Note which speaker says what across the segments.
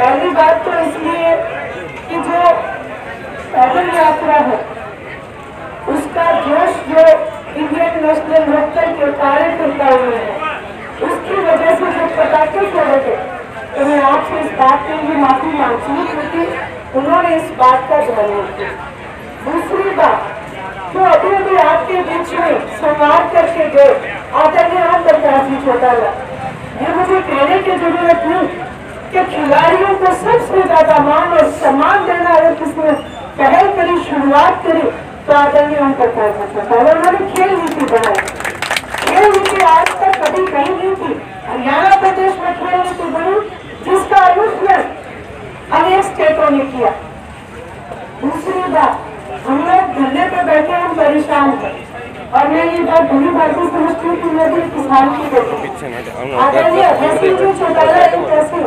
Speaker 1: बात तो इसलिए कि जो पैदल यात्रा है, उसका जोश जो इंडियन नेशनल लोकदल के कार्यकर्ताओं में है, उसकी वजह से जो पटाखे छोड़े थे तो मैं आपसे इस बात के लिए माफ़ी मांगती हूँ क्योंकि उन्होंने इस बात का ध्यान रखा। दूसरी बात, जो अभी अभी आपके बीच में संवाद करके गए, आदरणीय राम प्रकाश जी चौटाला ये मुझे कहने की ज़रूरत नहीं। कि खिलाड़ियों को सबसे ज़्यादा मान और सम्मान देना अगर किसने पहल करी शुरुआत करी तो आदरणीय ओम प्रकाश जी चौटाला उन्होंने खेल नीति बनाई। खेल नीति आज तक कभी कहीं नहीं थी। हरियाणा प्रदेश में खेल नीति बनी जिसका अनुसरण अनेक स्टेटों ने किया। दूसरी बात हम लोग धरने पे बैठे हम परेशान हैं। और मैं ये बात भली भांति समझती हूँ कि मैं भी किसान की बेटी। आदरणीय सिंह जी चौटाला एक ऐसे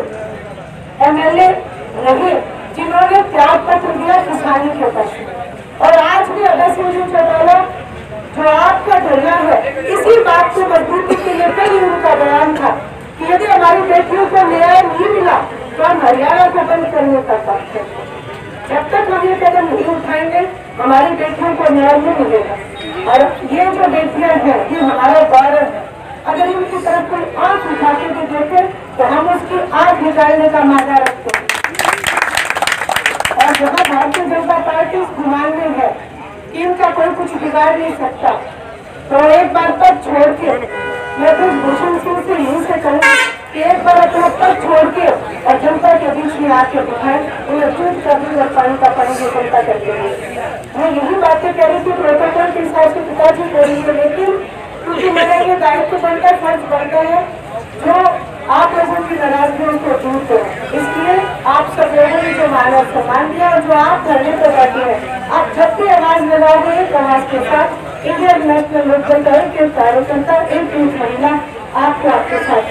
Speaker 1: एमएलए रहे, जिन्होंने त्याग पत्र दिया किसानी के पक्ष और आज भी सिंह जी चौटाला जो आपका धरना है, इसी बात को मजबूती के लिए कल उनका बयान था कि यदि हमारी बेटियों को न्याय नहीं मिला तो हम हरियाणा को बंद करने का पक्ष है जब तक हम ये कदम नहीं उठाएँगे, हमारी बेटियों को न्याय नहीं मिलेगा। और ये जो बेटियाँ हैं, ये हमारा गौरव है अगर इनकी तरफ़ कोई आँख उठा के भी देखे तो आँख निकालने का मादा रखते हैं। और जहाँ भारतीय जनता पार्टी गुमान में है कि इनका कोई कुछ बिगाड़ नहीं सकता। तो एक बार पद छोड़ के, मैं कुछ भूषण सिंह से यहीं से कहूँ कि एक बार अपना पद छोड़ के और जनता के बीच में आके दिखाए, उन्हें चूक कर और पानी का पानी की जनता करके मैं यही बातें कह रही थी, प्रोटोकॉल के हिसाब से पिताजी बोल रही है लेकिन क्योंकि मेरा ये दायित्व बनता है फ़र्ज़ बनता है, जो लोगों ने मानव सम्मान दिया और जो आप धरने पर बैठे हैं। आप जब भी आवाज़ एक आवाज़ के साथ इंडियन नेशनल लोकदल का एक एक कार्यकर्ता एक महिला आपको आपके साथ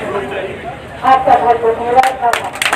Speaker 1: आपका बहुत बहुत धन्यवाद।